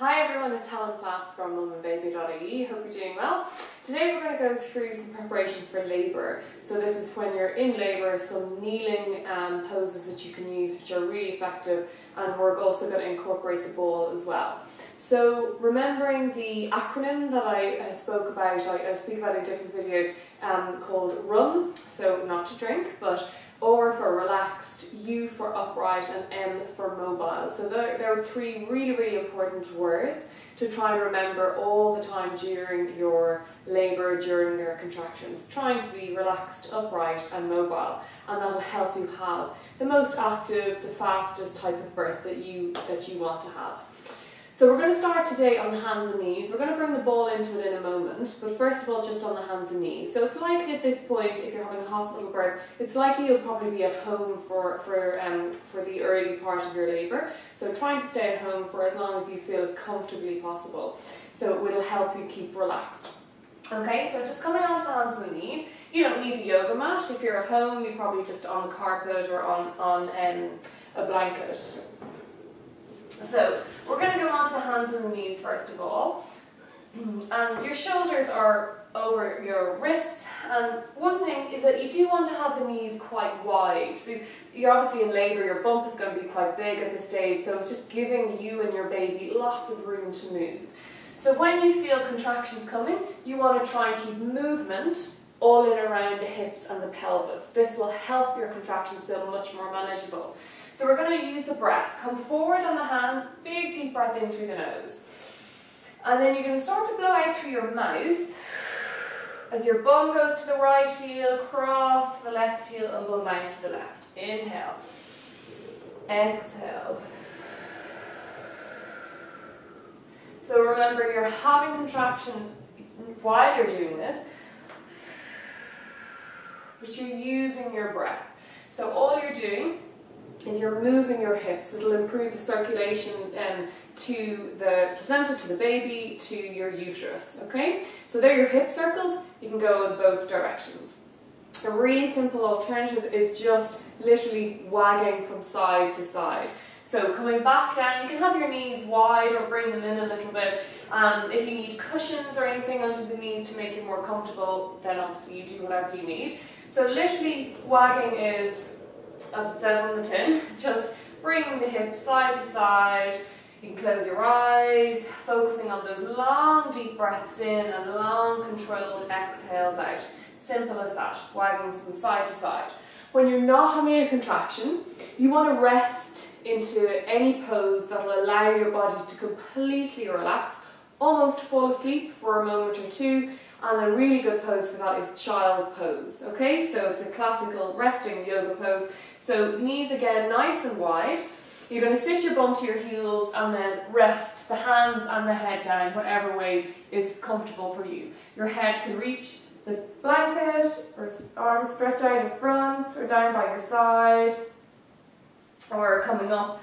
Hi everyone, it's Helen Plass from mumandbaby.ie. Hope you're doing well. Today we're going to go through some preparation for labour. So this is when you're in labour, some kneeling um, poses that you can use which are really effective and we're also going to incorporate the ball as well. So remembering the acronym that I, I spoke about, I, I, speak about in different videos, um, called RUM, so not to drink, but R for relaxed, U for upright, and M for mobile. So there, there are three really, really important words to try and remember all the time during your labour, during your contractions. Trying to be relaxed, upright, and mobile, and that'll help you have the most active, the fastest type of birth that you that you want to have. So we're going to start today on the hands and knees. We're going to bring the ball into it in a moment, but first of all just on the hands and knees. So it's likely at this point, if you're having a hospital birth, it's likely you'll probably be at home for, for, um, for the early part of your labour. So trying to stay at home for as long as you feel comfortably possible. So it will help you keep relaxed. Okay, so just coming onto the hands and knees. You don't need a yoga mat. If you're at home, you're probably just on the carpet or on, on um, a blanket. So we're going to go on to the hands and knees first of all. And your shoulders are over your wrists and one thing is that you do want to have the knees quite wide. So you're obviously in labour, your bump is going to be quite big at this stage so it's just giving you and your baby lots of room to move. So when you feel contractions coming, you want to try and keep movement all in around the hips and the pelvis. This will help your contractions feel much more manageable. So we're going to use the breath. Come forward on the hands, big deep breath in through the nose. And then you're going to start to blow out through your mouth as your bum goes to the right heel, cross to the left heel bum out to the left. Inhale. Exhale. So remember you're having contractions while you're doing this, but you're using your breath. So all you're doing is you're moving your hips. It'll improve the circulation um, to the placenta, to the baby, to your uterus, okay? So they're your hip circles. You can go in both directions. A really simple alternative is just literally wagging from side to side. So coming back down, you can have your knees wide or bring them in a little bit. Um, if you need cushions or anything under the knees to make you more comfortable, then obviously you do whatever you need. So literally wagging is as it says on the tin, just bring the hips side to side. You can close your eyes, focusing on those long deep breaths in and long controlled exhales out. Simple as that, wagging from side to side. When you're not having a contraction, you want to rest into any pose that will allow your body to completely relax, almost fall asleep for a moment or two, and a really good pose for that is child's pose, okay? So it's a classical resting yoga pose. So knees again nice and wide. You're going to sit your bum to your heels and then rest the hands and the head down, whatever way is comfortable for you. Your head can reach the blanket or arms stretch out in front or down by your side or coming up,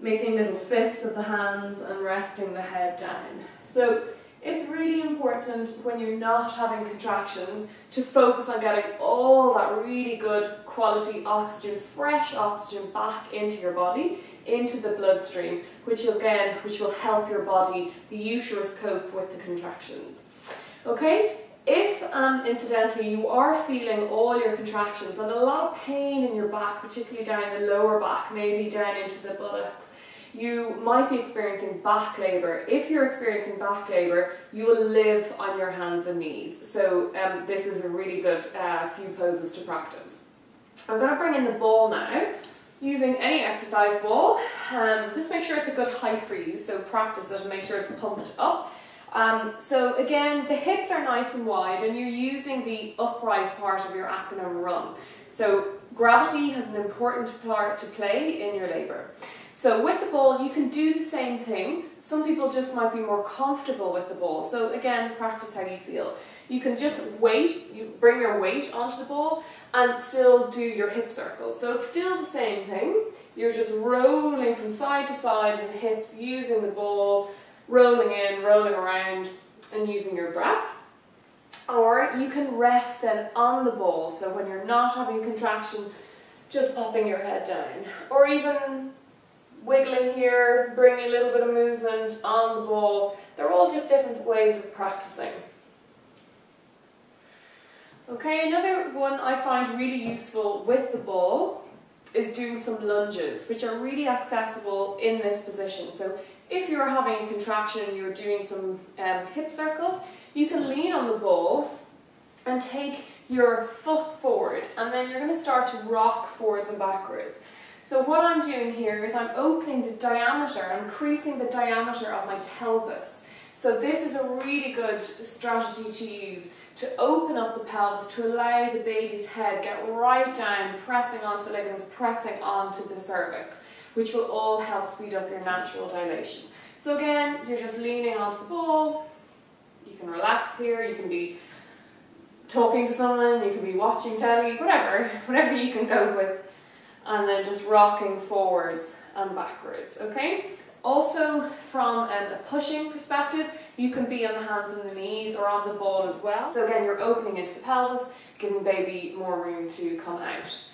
making little fists of the hands and resting the head down. So it's really important when you're not having contractions to focus on getting all that really good quality oxygen, fresh oxygen back into your body, into the bloodstream, which again, which will help your body, the uterus cope with the contractions. Okay, if um, incidentally you are feeling all your contractions and a lot of pain in your back, particularly down the lower back, maybe down into the buttocks, you might be experiencing back labour. If you're experiencing back labour, you will live on your hands and knees. So um, this is a really good uh, few poses to practice. I'm going to bring in the ball now, using any exercise ball. Um, just make sure it's a good height for you, so practice it and make sure it's pumped up. Um, so again, the hips are nice and wide and you're using the upright part of your acronym RUM. So gravity has an important part to play in your labour. So with the ball, you can do the same thing. Some people just might be more comfortable with the ball. So again, practice how you feel. You can just weight, you bring your weight onto the ball and still do your hip circles. So it's still the same thing. You're just rolling from side to side in the hips, using the ball, rolling in, rolling around and using your breath. Or you can rest then on the ball. So when you're not having contraction, just popping your head down. Or even wiggling here, bringing a little bit of movement on the ball. They're all just different ways of practicing. Okay, another one I find really useful with the ball is doing some lunges, which are really accessible in this position. So if you're having a contraction and you're doing some um, hip circles, you can lean on the ball and take your foot forward and then you're going to start to rock forwards and backwards. So what I'm doing here is I'm opening the diameter, I'm increasing the diameter of my pelvis. So this is a really good strategy to use to open up the pelvis, to allow the baby's head get right down, pressing onto the ligaments, pressing onto the cervix, which will all help speed up your natural dilation. So again, you're just leaning onto the ball, you can relax here, you can be talking to someone, you can be watching telly, whatever, whatever you can go with, and then just rocking forwards and backwards, okay? Also, from um, a pushing perspective, you can be on the hands and the knees or on the ball as well. So again, you're opening into the pelvis, giving baby more room to come out.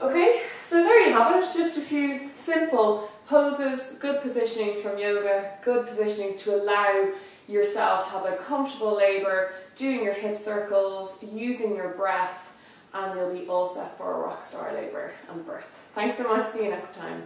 Okay, so there you have it, just a few simple poses, good positionings from yoga, good positionings to allow yourself have a comfortable labour, doing your hip circles, using your breath, and you'll be all set for a rock star labour and birth. Thanks so much, see you next time.